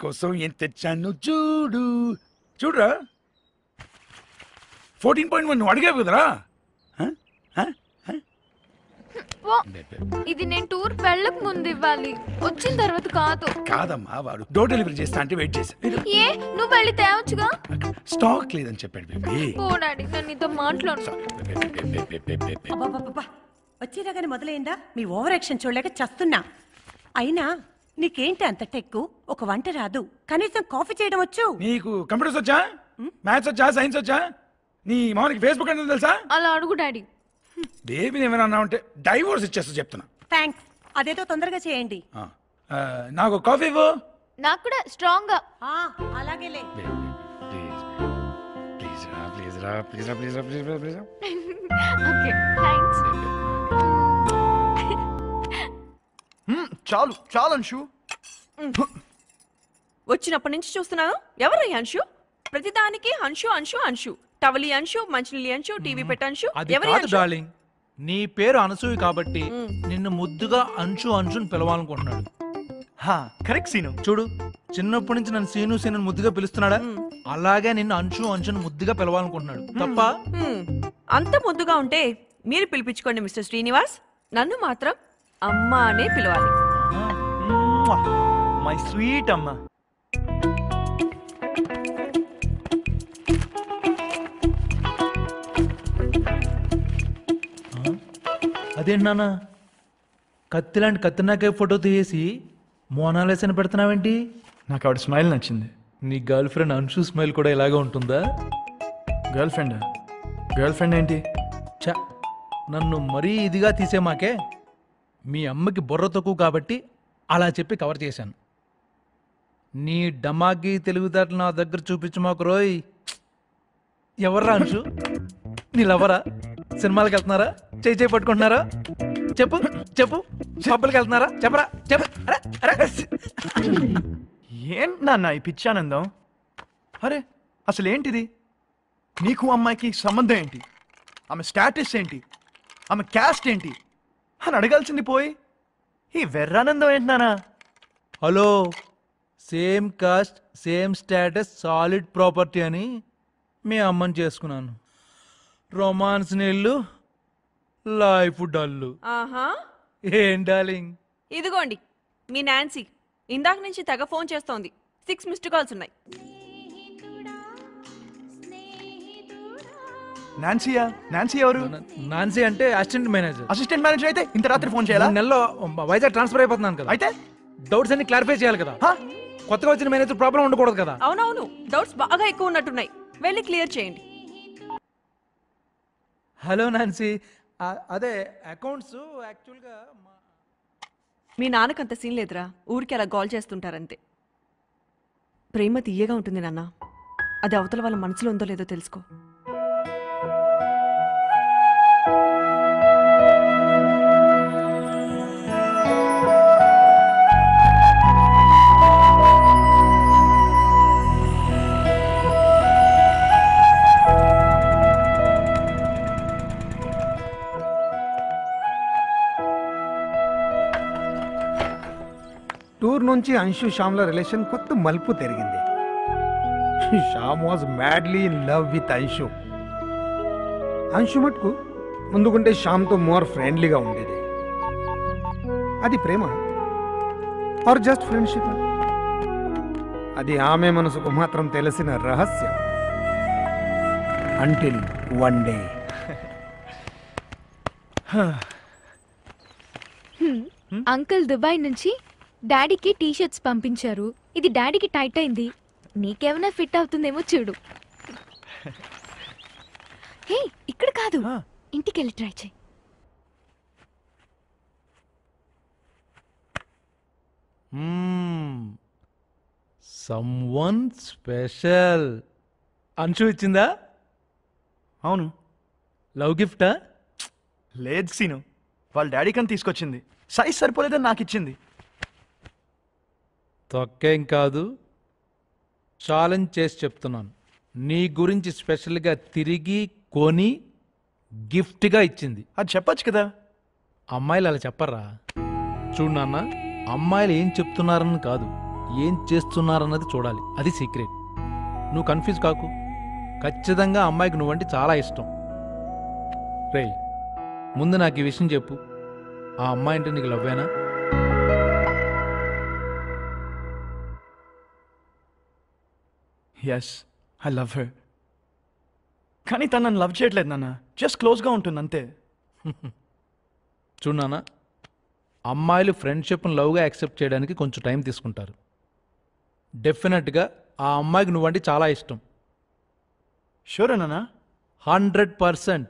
కోసం ఏం తెచ్చాను చూడు. చూడురా. ఫోర్టీన్ పాయింట్ వన్ నువ్వు అడిగావు కదరా. హ? హ? హ? పో. ఇది నేను టూర్ వెళ్ళక ముందు ఇవ్వాలి. వచ్చిన తర్వాత కాదు. కాదమ్మా వాడు డోర్ డెలివరీ చేస్తా అంటే వెయిట్ చేశా. ఏ నువ్వు వెళ్ళి తేవచ్చుగా? స్టాక్ లేదని చెప్పాడు బేబీ. పో డాడీ నేను నీతో మాట్లాడు. అబ్బబ్బబ్బబ్బా. వచ్చేదాకానే మొదలైందా? మీ ఓవర్ యాక్షన్ చూడలేక చస్తున్నా. అయినా నీకేంటి అంత టెక్కు? ఒక వంట రాదు. కనీసం కాఫీ చేయడం వచ్చు. నీకు కంప్యూటర్స్ వచ్చా? మ్యాథ్స్ వచ్చా? సైన్స్ వచ్చా? నీ మామూలుకి ఫేస్బుక్ అంటే తెలుసా? అలా అడుగు డాడీ. బేబీని ఏమైనా అన్నా ఉంటే డైవోర్స్ ఇచ్చేస్తా చెప్తున్నా. థ్యాంక్స్ అదేదో తొందరగా చేయండి. ఆ, ఆ, నాకు కాఫీ ఇవ్వు. నాకు కూడా స్ట్రాంగ్. గా ఆ, అలాగేలే. ప్లీజ్ ప్లీజ్ రా ప్లీజ్ రా ప్లీజ్ రా ప్లీజ్ రా ప్లీజ్ రా ప్లీజ్ రా. ఓకే థ్యాంక్స్ చాలు చాలు అంశు. వచ్చినప్పటి నుంచి చూస్తున్నాను. ఎవరు అంశు? ప్రతిదానికి అంశు అంశు అంశు. టవలి అంశు మంచినీళ్ళి అంశు టీవీ పెట్ట అంశు. అది ఎవరి కాదు అంశు? డార్లింగ్. నీ పేరు అనసూయ కాబట్టి నిన్ను ముద్దుగా అంచు అంచుని పిలవాలనుకుంటున్నాడు. హా కరెక్ట్ సీను. చూడు చిన్నప్పటి నుంచి నన్ను సీను సీను అని ముద్దుగా పిలుస్తున్నాడా? అలాగే నిన్ను అంచు అంచుని ముద్దుగా పిలవాలనుకుంటున్నాడు. తప్ప? హ్మ్. అంత ముద్దుగా ఉంటే మీరు పిలిపించుకోండి మిస్టర్ శ్రీనివాస్. నన్ను మాత్రం అమ్మ అనే పిలవాలి. మై స్వీట్ అమ్మ. అదేంటి నాన్న? కత్తి లాంటి కత్తినాకే ఫోటో తీసి మోనాలేసిన పెడుతున్నావేంటి? నాకు ఆవిడ స్మైల్ నచ్చింది. నీ గర్ల్ ఫ్రెండ్ అంశు స్మైల్ కూడా ఇలాగే ఉంటుందా? Girl friend? గర్ల్ ఫ్రెండ్ ఏంటి? చ నన్ను మరీ ఇదిగా తీసే మాకే మీ అమ్మకి బుర్ర తక్కువ కాబట్టి అలా చెప్పి కవర్ చేశాను. నీ డమాకి తెలివితేటలు నా దగ్గర చూపించు మాకు రోయ్. ఎవర్రా అంశు? నీళ్ళెవరా సినిమాలకు వెళ్తున్నారా? చేయి చేయి పట్టుకుంటున్నారా? చెప్పు చెప్పు. పబ్బులకి వెళ్తున్నారా? చెప్పరా చెప్పు. ఏంటి నాన్న ఈ పిచ్చానందం అరే అసలు ఏంటిది? నీకు అమ్మాయికి సంబంధం ఏంటి? ఆమె స్టాటస్ ఏంటి? ఆమె క్యాస్ట్ ఏంటి? అని అడగాల్సింది పోయి ఈ వెర్రానందం ఏంటి నాన్న? Hello same caste same status solid property అని మీ అమ్మని చేసుకున్నాను. రొమాన్స్ నీళ్ళు లైఫ్ డల్లు. ఆహా. ఏం డార్లింగ్? ఇదిగోండి మీ నాన్సీ ఇందాక నుంచి తెగ ఫోన్ చేస్తోంది. సిక్స్ మిస్డ్ కాల్స్ ఉన్నాయి. నాన్సీయా? నాన్సీ ఎవరు? నాన్సీ అంటే అసిస్టెంట్ మేనేజర్. అసిస్టెంట్ మేనేజర్ అయితే ఇంత రాత్రి ఫోన్ చేయాలా? నెలలో వైజాగ్ ట్రాన్స్ఫర్ అయిపోతున్నాను కదా. అయితే? డౌట్స్ అన్ని క్లారిఫై చేయాలి కదా. హా? కొత్తగా వచ్చిన మేనేజర్ ప్రాబ్లం ఉండకూడదు కదా. అవునవును. డౌట్స్ బాగా ఎక్కువ ఉన్నట్టున్నాయి. వెళ్ళి క్లియర్ చేయండి. Hello Nancy. అదే అకౌంట్స్ యాక్చువల్గా మా మీ నాన్నకు అంత సీన్ లేదురా. ఊరికి అలా కాల్ చేస్తుంటారంతే. ప్రేమ తీయగా ఉంటుంది నాన్న. అది అవతల వాళ్ళ మనసులో ఉందో లేదో తెలుసుకో. టూర్ నుంచి అంశు శ్యామ్ల రిలేషన్ కొత్త మలుపు తిరిగింది. Shyam was madly in love with Anshu. Anshu మటుకు ముందుకుంటే శ్యామ్తో మోర్ ఫ్రెండ్లీగా ఉండేది. అది ప్రేమ ఆర్ జస్ట్ ఫ్రెండ్షిప్ అది ఆమె మనసుకు మాత్రం తెలిసిన రహస్యం. Until one day uncle Dubai నుంచి డాడీకి టీ షర్ట్స్ పంపించారు. ఇది డాడీకి టైట్ అయింది. నీకేమైనా ఫిట్ అవుతుందేమో చూడు. హే ఇక్కడ కాదు. ఇంటికి వెళ్ళి ట్రై చేయి. Someone special. అంశు ఇచ్చిందా? అవును. లవ్ గిఫ్టా? లేదు సీను. వాళ్ళ డాడీ కని తీసుకొచ్చింది. సైజ్ సరిపోలేదని నాకు ఇచ్చింది. తొక్కేం కాదు ఛాలెంజ్ చేసి చెప్తున్నాను. నీ గురించి స్పెషల్గా తిరిగి కొని గిఫ్ట్గా ఇచ్చింది. అది చెప్పొచ్చు కదా. అమ్మాయిలు అలా చెప్పరా? చూడు నాన్న అమ్మాయిలు ఏం చెప్తున్నారని కాదు ఏం చేస్తున్నారన్నది చూడాలి. అది సీక్రెట్ నువ్వు కన్ఫ్యూజ్ కాకు. ఖచ్చితంగా అమ్మాయికి నువ్వంటే చాలా ఇష్టం. రే ముందు నాకు ఈ విషయం చెప్పు. ఆ అమ్మాయి అంటే నీకు లవ్వేనా ఎస్ ఐ లవ్ హర్ కానీ తను నన్ను లవ్ చేయట్లేదు నాన్న. జస్ట్ క్లోజ్గా ఉంటుంది అంతే. చూడనా అమ్మాయిలు ఫ్రెండ్షిప్ని లవ్గా యాక్సెప్ట్ చేయడానికి కొంచెం టైం తీసుకుంటారు. డెఫినెట్గా ఆ అమ్మాయికి నువ్వంటే చాలా ఇష్టం. షూర్ నాన్న. Hundred percent